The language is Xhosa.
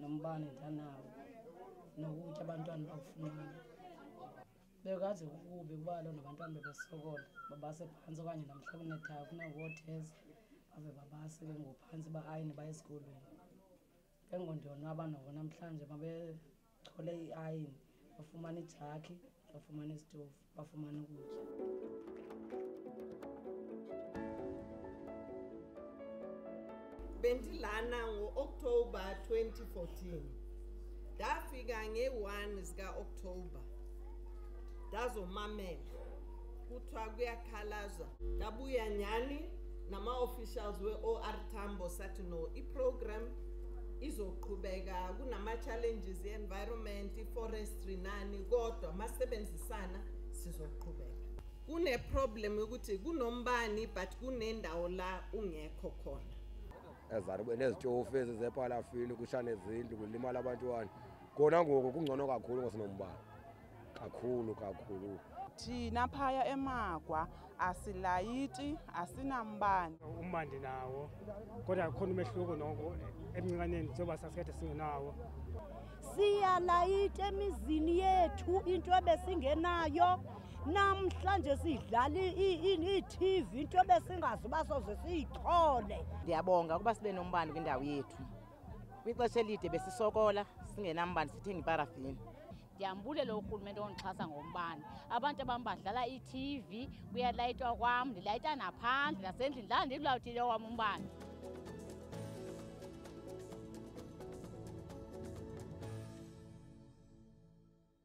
nombane ndanawo nokutya abantwana bakufumana bekaze kukubi kuba lo nabantwana bebesokola babase phantsi okanye namhla kunethayo kuna-waters bave babase ke ngophantsi ba-ayini baye esikolweni ke ngondiyonwaba noko namhlanje chole iayini bafumane ijakhi bafumane isitofu bafumane ukutya bendilana ngo-oktoba 2014 ndafika nge-1 zikaoktoba ndazomamela kuthiwa kuyakhalazwa ndabuya nyhani nama-officials we-o r tambo sathi no iprogram izoqhubeka kunama-challenges i-environment i-forestry nani kodwa masebenzisana sizoqhubeka kuneproblem yokuthi kunombani but kunendawo la ungekho khona ezarube nezitofu ezi zepalafini kushane izindlu kulimala abantwana kona ngoku kungcono kakhulu ngosinombani kakhulu kakhulu thina phaya emagwa asilayiti asinambane uma ndinawo kodwa kukhona umehluko noko emncinaneni njengoba sasikade singenawo siyalayita emizini yethu into ebesingenayo namhlanje sidlala i-tv into ebesingazi uba soze siyichole ndiyabonga ukuba sibe nombane kwindawo yethu kwixesha elide besisokola singenambane sithenga iparafini ndiyambulela urhulumente ondixhasa ngombane abantu abam badlala itv kuyalayitwa kwam ndilayita naphandle nasendlini dlala ndilulawutile wam umbane